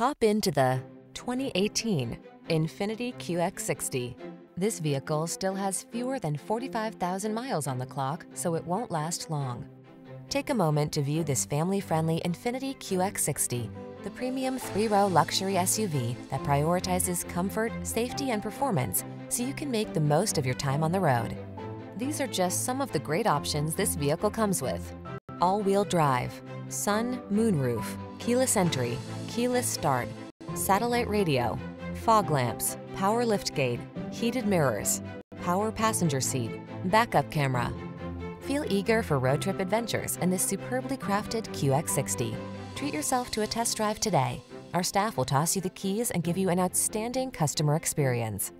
Hop into the 2018 Infiniti QX60. This vehicle still has fewer than 45,000 miles on the clock, so it won't last long. Take a moment to view this family-friendly Infiniti QX60, the premium three-row luxury SUV that prioritizes comfort, safety, and performance so you can make the most of your time on the road. These are just some of the great options this vehicle comes with. All-wheel drive, sun, moonroof, keyless entry, keyless start, satellite radio, fog lamps, power liftgate, heated mirrors, power passenger seat, backup camera. Feel eager for road trip adventures in this superbly crafted QX60. Treat yourself to a test drive today. Our staff will toss you the keys and give you an outstanding customer experience.